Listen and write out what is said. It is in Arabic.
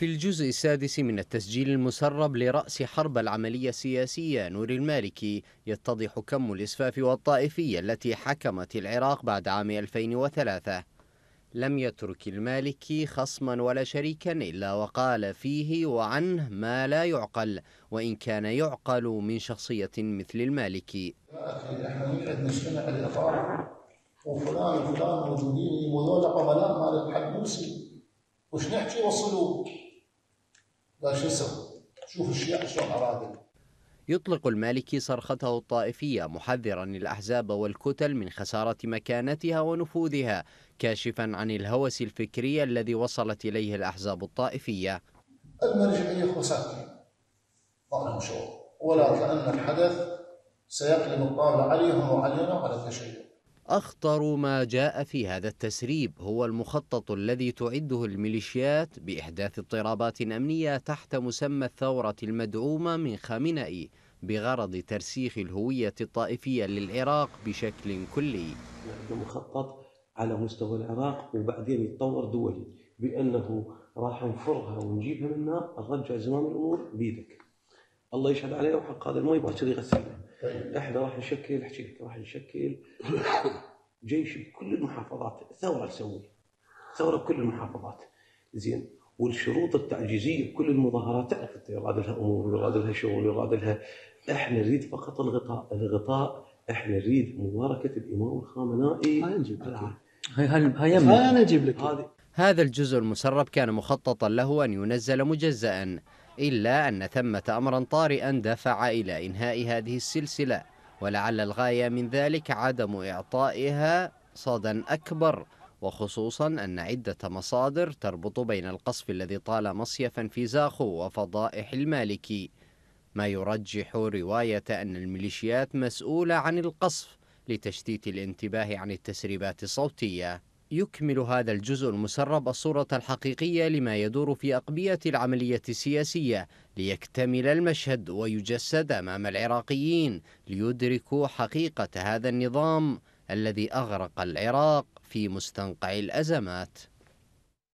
في الجزء السادس من التسجيل المسرب لرأس حرب العملية السياسية نور المالكي يتضح كم الإسفاف والطائفية التي حكمت العراق بعد عام 2003 لم يترك المالكي خصما ولا شريكا إلا وقال فيه وعنه ما لا يعقل وإن كان يعقل من شخصية مثل المالكي. نجتمع وفلان وفلان موجودين وذولا عملاء مال الحق مرسي وش نحكي وصلوا لا شو نسوي شوف الشيعة شلون أرادوا يطلق المالكي صرخته الطائفية محذرا الأحزاب والكتل من خسارة مكانتها ونفوذها كاشفا عن الهوس الفكري الذي وصلت إليه الأحزاب الطائفية. المرجعية خسارة؟ ما لهم شغل ولا كأن الحدث سيقلب الطاولة عليهم وعلينا على التشيع أخطر ما جاء في هذا التسريب هو المخطط الذي تعده الميليشيات بإحداث اضطرابات أمنية تحت مسمى الثورة المدعومة من خامنئي بغرض ترسيخ الهوية الطائفية للعراق بشكل كلي. مخطط على مستوى العراق وبعدين يتطور دولي بأنه راح نفرها ونجيبها من النار نرجع زمام الأمور بيدك. الله يشهد عليه وحق هذا المي باكر يغسلها إحنا راح نشكل احكي لك راح نشكل جيش بكل المحافظات ثورة نسوي ثورة بكل المحافظات. زين. والشروط التعجيزية بكل المظاهرات تعرف أنت يراد لها أمور ويراد لها شغل ويراد لها إحنا نريد فقط الغطاء. الغطاء إحنا نريد مباركة الإمام الخامنائي هاي نجيب لك. هاي هاي هاي أنا أجيب لك. هذا الجزء المسرب كان مخططا له أن ينزل مجزأ إلا أن ثمة أمرا طارئا دفع إلى إنهاء هذه السلسلة ولعل الغاية من ذلك عدم إعطائها صدى أكبر وخصوصا أن عدة مصادر تربط بين القصف الذي طال مصيفا في زاخو وفضائح المالكي ما يرجح رواية أن الميليشيات مسؤولة عن القصف لتشتيت الانتباه عن التسريبات الصوتية. يكمل هذا الجزء المسرب الصورة الحقيقية لما يدور في أقبية العملية السياسية ليكتمل المشهد ويجسد أمام العراقيين ليدركوا حقيقة هذا النظام الذي أغرق العراق في مستنقع الأزمات.